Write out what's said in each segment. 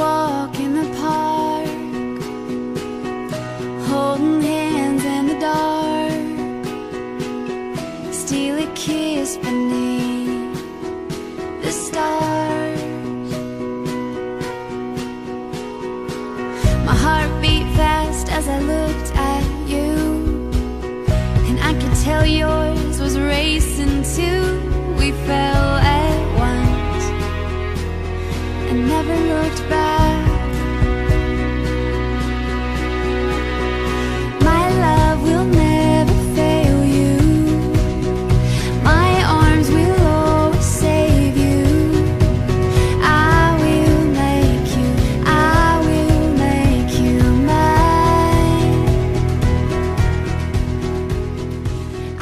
walk in the park, holding hands in the dark, steal a kiss beneath the stars. My heart beat fast as I looked at you, and I could tell yours was racing too. Looked back. My love will never fail you. My arms will always save you. I will make you, I will make you mine.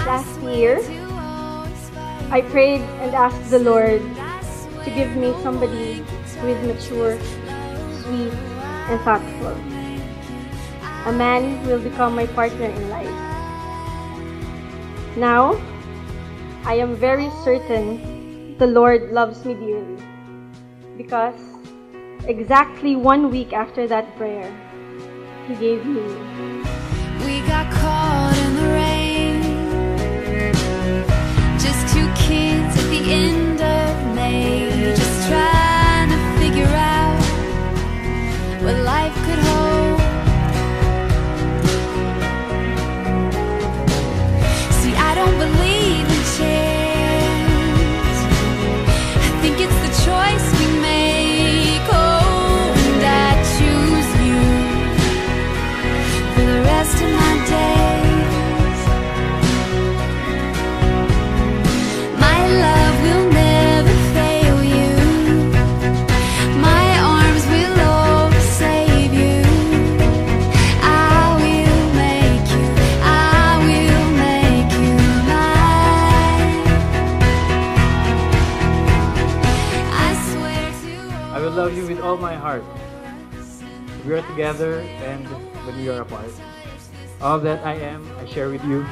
Last year, I prayed and asked the Lord to give me somebody who is mature, sweet, and thoughtful. A man will become my partner in life. Now, I am very certain the Lord loves me dearly because exactly one week after that prayer, He gave me. We got caught I will love you with all my heart. We are together and when we are apart. All that I am, I share with you.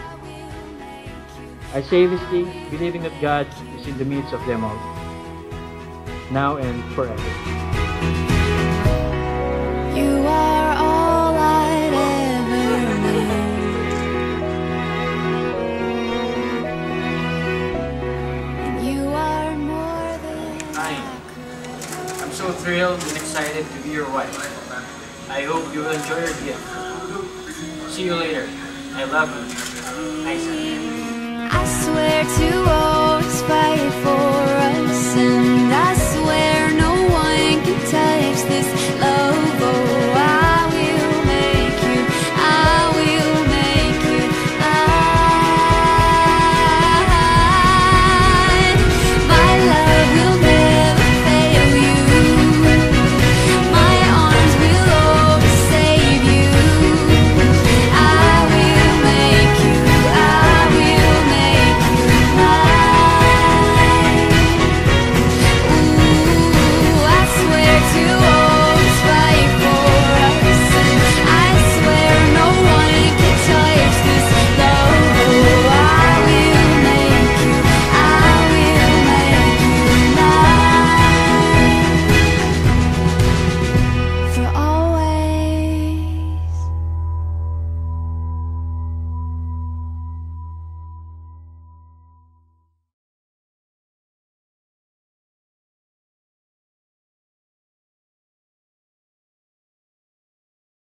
I say these things believing that God is in the midst of them all. Now and forever. So thrilled and excited to be your wife. I hope you will enjoy your gift. See you later. I love you. Isa. I swear to always fight for you.